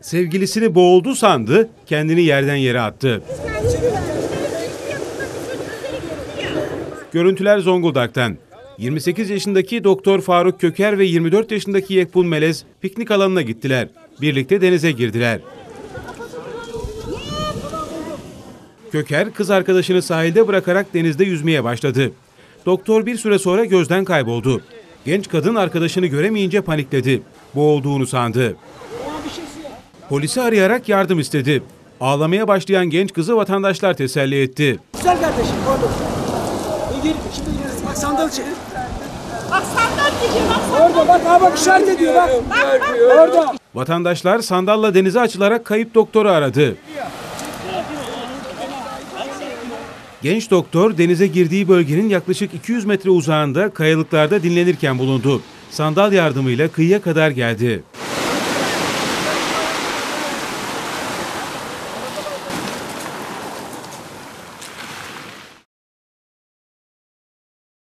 Sevgilisini boğuldu sandı, kendini yerden yere attı. Görüntüler Zonguldak'tan. 28 yaşındaki Doktor Faruk Köker ve 24 yaşındaki Yekbun Melez piknik alanına gittiler. Birlikte denize girdiler. Köker kız arkadaşını sahilde bırakarak denizde yüzmeye başladı. Doktor bir süre sonra gözden kayboldu. Genç kadın arkadaşını göremeyince panikledi. Boğulduğunu sandı. Polisi arayarak yardım istedi. Ağlamaya başlayan genç kızı vatandaşlar teselli etti. Güzel kardeşim pardon. Gir, şimdi gireriz. Bak sandal çek. Bak sandal gidiyor bak. Orada bak ha bak işaret ediyor bak. Orada. Vatandaşlar sandalla denize açılarak kayıp doktoru aradı. Genç doktor denize girdiği bölgenin yaklaşık 200 metre uzağında kayalıklarda dinlenirken bulundu. Sandal yardımıyla kıyıya kadar geldi.